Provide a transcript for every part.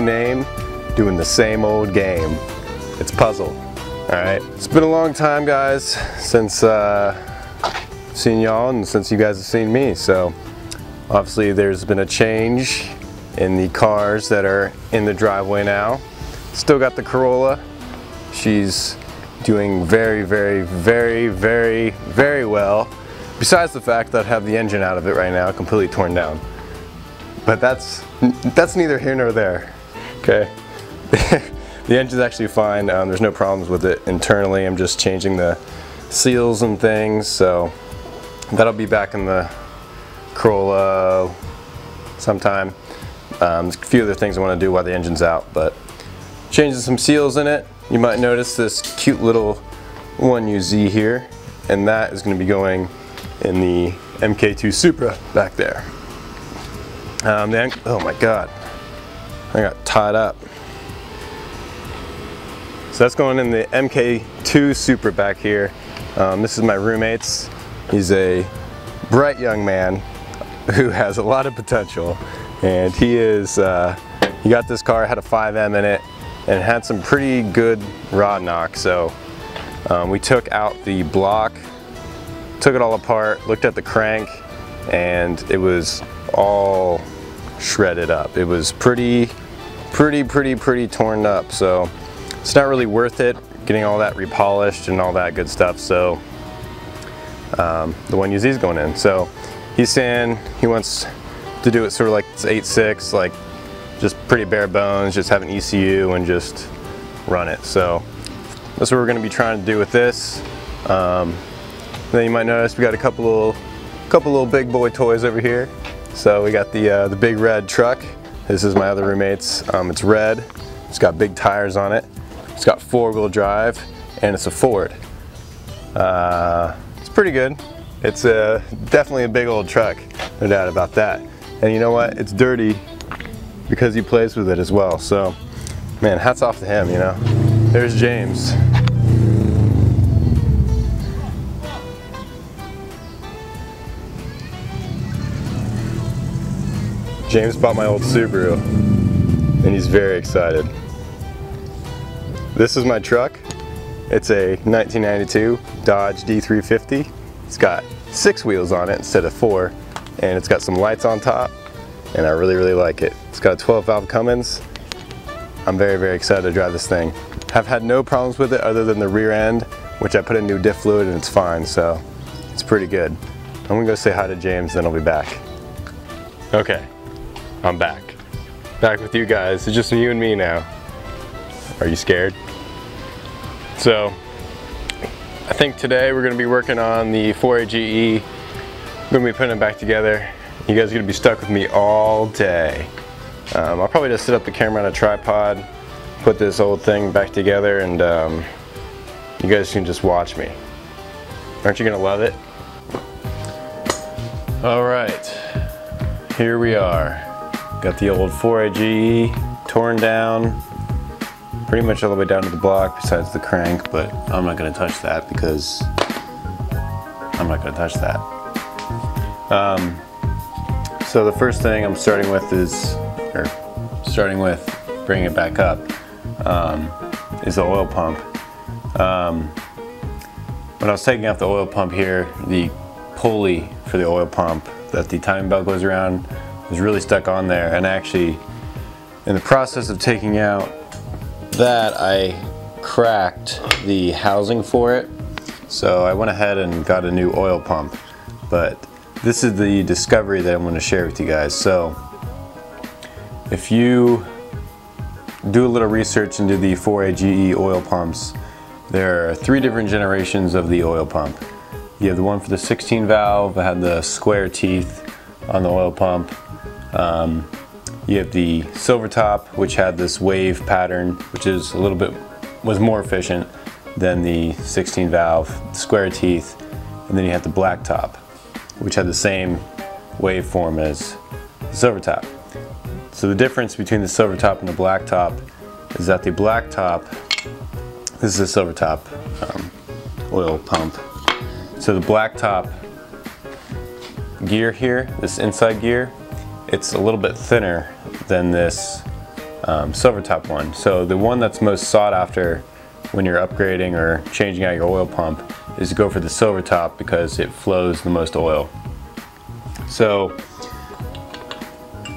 new name, doing the same old game. It's Puzzle. Alright, it's been a long time guys since uh, seen y'all and since you guys have seen me, so obviously there's been a change in the cars that are in the driveway now. Still got the Corolla. She's doing very, very, very, very, very well. Besides the fact that I have the engine out of it right now, completely torn down. But that's, that's neither here nor there, okay? the engine's actually fine. Um, there's no problems with it internally. I'm just changing the seals and things, so that'll be back in the Corolla sometime. Um, there's a few other things I want to do while the engine's out, but changing some seals in it. You might notice this cute little 1UZ here, and that is going to be going in the MK2 Supra back there. Um, then, oh my god, I got tied up. So that's going in the MK2 Supra back here. Um, this is my roommate's. He's a bright young man who has a lot of potential and he is, uh, he got this car, had a 5M in it and had some pretty good rod knock. So um, we took out the block took it all apart, looked at the crank, and it was all shredded up. It was pretty, pretty, pretty, pretty torn up. So it's not really worth it getting all that repolished and all that good stuff. So um, the 1UZ is going in. So he's saying he wants to do it sort of like it's 8.6, like just pretty bare bones, just have an ECU and just run it. So that's what we're gonna be trying to do with this. Um, then you might notice we got a couple little, couple little big boy toys over here. So we got the, uh, the big red truck. This is my other roommate's. Um, it's red, it's got big tires on it. It's got four wheel drive and it's a Ford. Uh, it's pretty good. It's a, definitely a big old truck, no doubt about that. And you know what, it's dirty because he plays with it as well. So, man, hats off to him, you know. There's James. James bought my old Subaru and he's very excited. This is my truck. It's a 1992 Dodge D350. It's got six wheels on it instead of four and it's got some lights on top and I really really like it. It's got a 12 valve Cummins. I'm very very excited to drive this thing. Have had no problems with it other than the rear end which I put in new diff fluid and it's fine so it's pretty good. I'm gonna go say hi to James then I'll be back. Okay. I'm back. Back with you guys. It's just you and me now. Are you scared? So, I think today we're going to be working on the 4AGE. We're to be putting it back together. You guys are to be stuck with me all day. Um, I'll probably just set up the camera on a tripod, put this old thing back together, and um, you guys can just watch me. Aren't you going to love it? All right, here we are. Got the old 4AGE torn down, pretty much all the way down to the block besides the crank, but I'm not gonna touch that because I'm not gonna touch that. Um, so the first thing I'm starting with is, or starting with bringing it back up, um, is the oil pump. Um, when I was taking off the oil pump here, the pulley for the oil pump that the timing belt goes around was really stuck on there. And actually in the process of taking out that I cracked the housing for it. So I went ahead and got a new oil pump. But this is the discovery that I'm going to share with you guys. So if you do a little research into the 4AGE oil pumps there are three different generations of the oil pump. You have the one for the 16 valve that had the square teeth on the oil pump um, you have the silver top, which had this wave pattern, which is a little bit, was more efficient than the 16 valve square teeth. And then you have the black top, which had the same waveform as the silver top. So the difference between the silver top and the black top is that the black top, this is a silver top um, oil pump. So the black top gear here, this inside gear, it's a little bit thinner than this um, silver top one. So the one that's most sought after when you're upgrading or changing out your oil pump is to go for the silver top because it flows the most oil. So,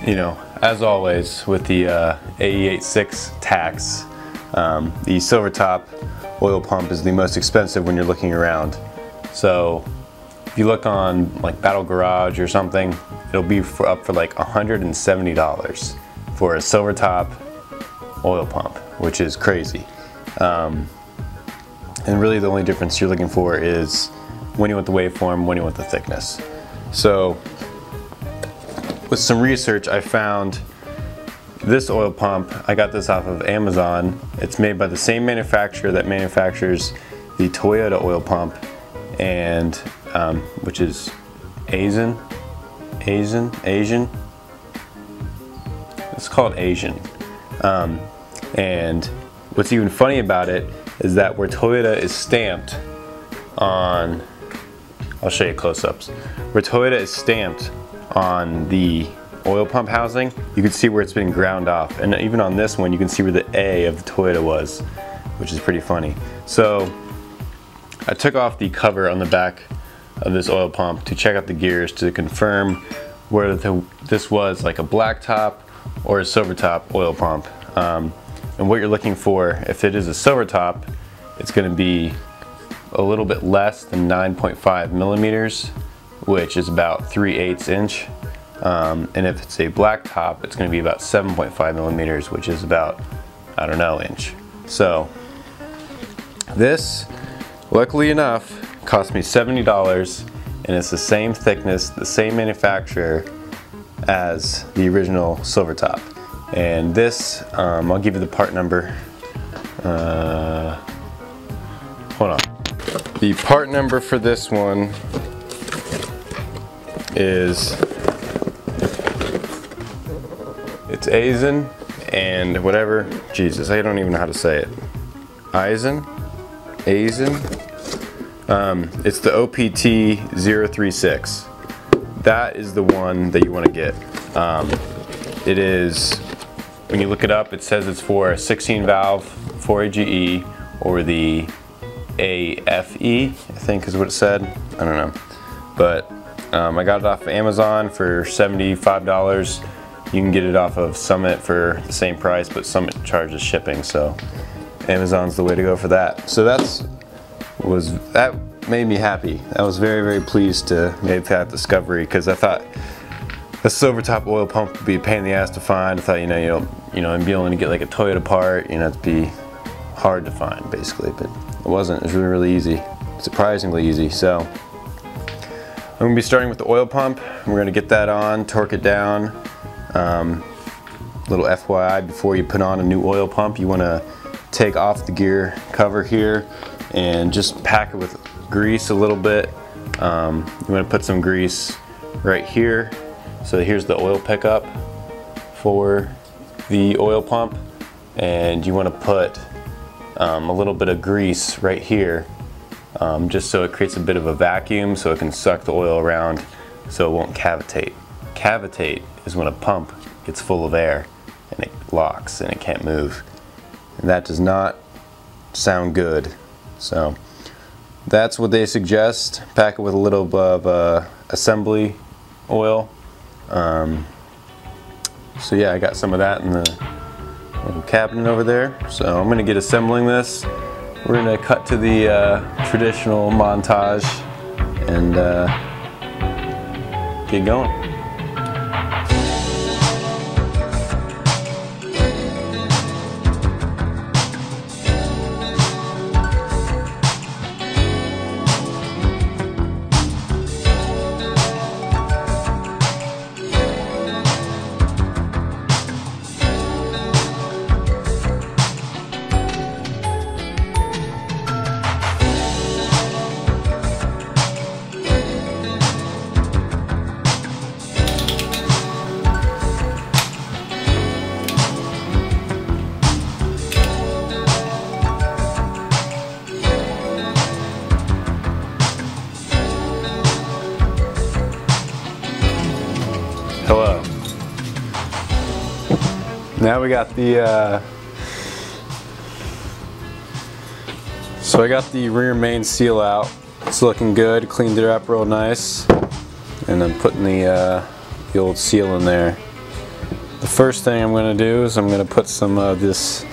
you know, as always with the uh, AE86 tax, um, the silver top oil pump is the most expensive when you're looking around. So if you look on like Battle Garage or something, it'll be for up for like $170 for a silver top oil pump, which is crazy. Um, and really the only difference you're looking for is when you want the waveform, when you want the thickness. So with some research, I found this oil pump, I got this off of Amazon. It's made by the same manufacturer that manufactures the Toyota oil pump and um, which is Asian, Asian, Asian. It's called Asian. Um, and what's even funny about it is that where Toyota is stamped on, I'll show you close-ups, where Toyota is stamped on the oil pump housing, you can see where it's been ground off. And even on this one, you can see where the A of the Toyota was, which is pretty funny. So I took off the cover on the back of this oil pump to check out the gears to confirm whether the, this was like a black top or a silver top oil pump. Um, and what you're looking for, if it is a silver top, it's going to be a little bit less than 9.5 millimeters, which is about 3 eighths inch. Um, and if it's a black top, it's going to be about 7.5 millimeters, which is about, I don't know, inch. So this, luckily enough, cost me $70 and it's the same thickness, the same manufacturer as the original silver top. And this, um, I'll give you the part number. Uh, hold on. The part number for this one is, it's Aisin and whatever, Jesus, I don't even know how to say it. Aisin, Aisin, um, it's the OPT 036. That is the one that you want to get. Um, it is, when you look it up, it says it's for a 16 valve 4AGE or the AFE, I think is what it said. I don't know. But um, I got it off of Amazon for $75. You can get it off of Summit for the same price, but Summit charges shipping, so Amazon's the way to go for that. So that's was that made me happy. I was very, very pleased to make that discovery because I thought a silver top oil pump would be a pain in the ass to find. I thought, you know, you know, you know, and be able to get like a Toyota part, you know, it'd be hard to find basically, but it wasn't. It was really, really easy. Surprisingly easy. So I'm gonna be starting with the oil pump. We're gonna get that on, torque it down. Um, little FYI, before you put on a new oil pump, you wanna take off the gear cover here and just pack it with grease a little bit. Um, you want to put some grease right here. So here's the oil pickup for the oil pump and you want to put um, a little bit of grease right here um, just so it creates a bit of a vacuum so it can suck the oil around so it won't cavitate. Cavitate is when a pump gets full of air and it locks and it can't move. And that does not sound good. So that's what they suggest. Pack it with a little of uh, assembly oil. Um, so yeah, I got some of that in the little cabinet over there. So I'm gonna get assembling this. We're gonna cut to the uh, traditional montage and uh, get going. Now we got the, uh, so I got the rear main seal out. It's looking good, cleaned it up real nice. And then putting the, uh, the old seal in there. The first thing I'm going to do is I'm going to put some of this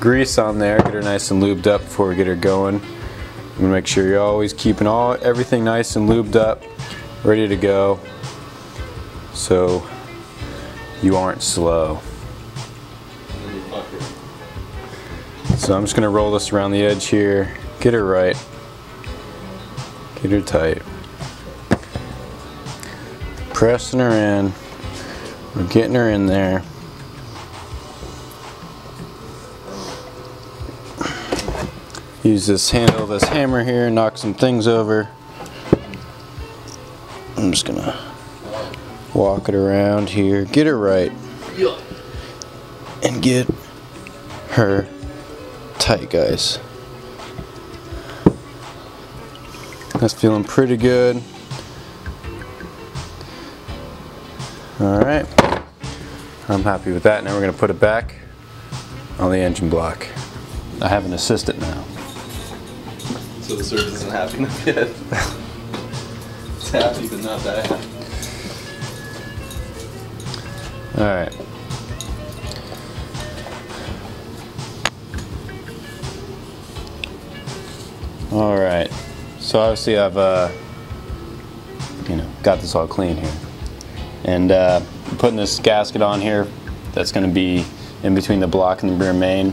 grease on there, get her nice and lubed up before we get her going. I'm to make sure you're always keeping all everything nice and lubed up, ready to go, so you aren't slow. So I'm just to roll this around the edge here, get her right, get her tight. Pressing her in, we're getting her in there. Use this handle, this hammer here, knock some things over. I'm just gonna walk it around here, get her right, and get her tight, guys. That's feeling pretty good. All right, I'm happy with that. Now we're gonna put it back on the engine block. I have an assistant now. So the service isn't happy enough yet. it's happy, but not that happy. All right. All right. So obviously I've, uh, you know, got this all clean here. And uh, putting this gasket on here that's going to be in between the block and the rear main.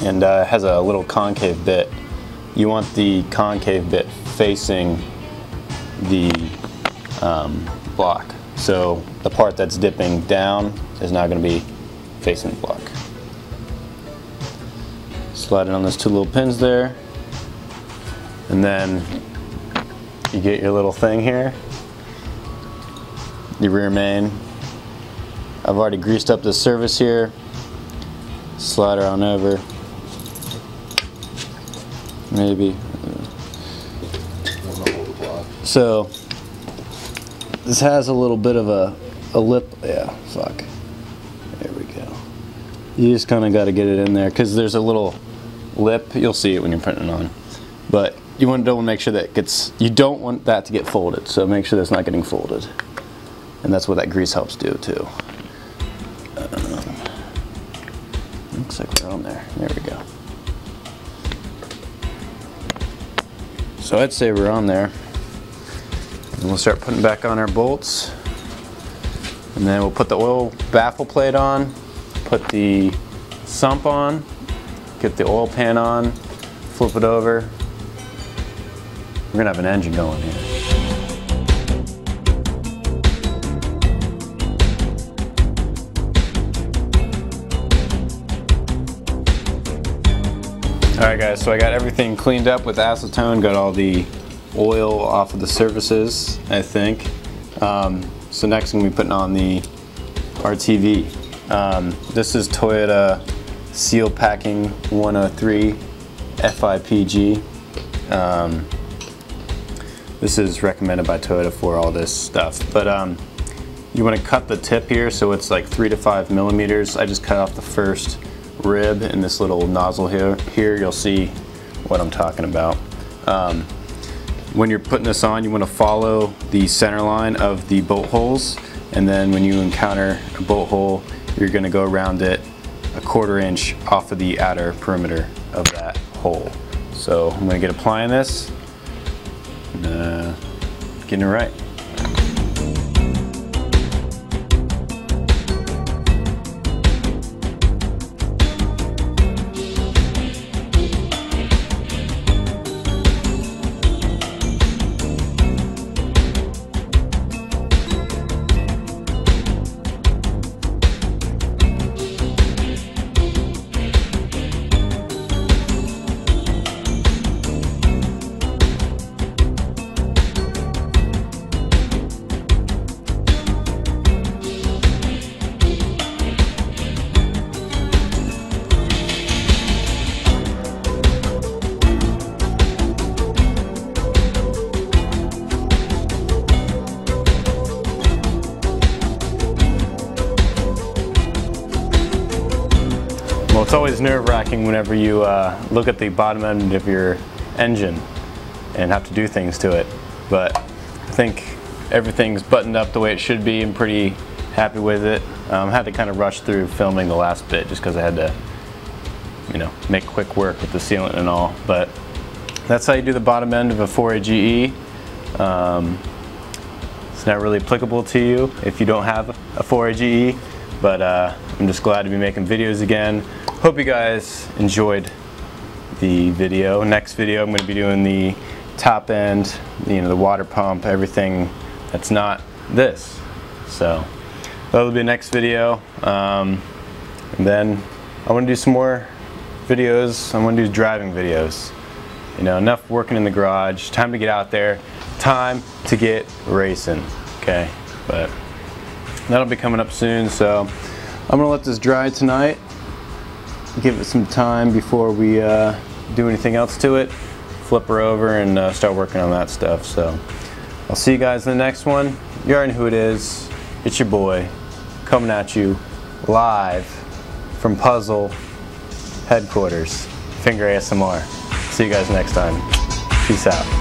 And uh, has a little concave bit. You want the concave bit facing the um, block. So the part that's dipping down is now going to be facing the block. Slide it on those two little pins there. And then you get your little thing here, the rear main. I've already greased up the surface here. Slide her on over. Maybe. So this has a little bit of a, a lip, yeah, fuck. There we go. You just kind of got to get it in there because there's a little lip. You'll see it when you're putting it on. But you want to make sure that gets, you don't want that to get folded. So make sure that's not getting folded. And that's what that grease helps do too. Um, looks like we're on there. There we go. So I'd say we're on there. And we'll start putting back on our bolts. And then we'll put the oil baffle plate on, put the sump on, get the oil pan on, flip it over. We're gonna have an engine going here. Alright guys, so I got everything cleaned up with acetone, got all the oil off of the surfaces, I think. Um, so next to be putting on the RTV. Um, this is Toyota Seal Packing 103 FIPG. Um, this is recommended by Toyota for all this stuff. But um, you want to cut the tip here so it's like three to five millimeters. I just cut off the first rib in this little nozzle here. Here you'll see what I'm talking about. Um, when you're putting this on, you want to follow the center line of the bolt holes, and then when you encounter a bolt hole, you're going to go around it a quarter inch off of the outer perimeter of that hole. So I'm going to get applying this, getting it right. It's always nerve-wracking whenever you uh, look at the bottom end of your engine and have to do things to it. But I think everything's buttoned up the way it should be. I'm pretty happy with it. Um, had to kind of rush through filming the last bit just because I had to, you know, make quick work with the sealant and all. But that's how you do the bottom end of a 4AGE. Um, it's not really applicable to you if you don't have a 4AGE, but uh, I'm just glad to be making videos again. Hope you guys enjoyed the video. Next video I'm going to be doing the top end, you know, the water pump, everything that's not this. So that'll be the next video. Um, and then I want to do some more videos. I want to do driving videos. You know, enough working in the garage. Time to get out there. Time to get racing. Okay, but that'll be coming up soon. So I'm gonna let this dry tonight. Give it some time before we uh, do anything else to it. Flip her over and uh, start working on that stuff. So I'll see you guys in the next one. You already know who it is. It's your boy coming at you live from Puzzle headquarters. Finger ASMR. See you guys next time. Peace out.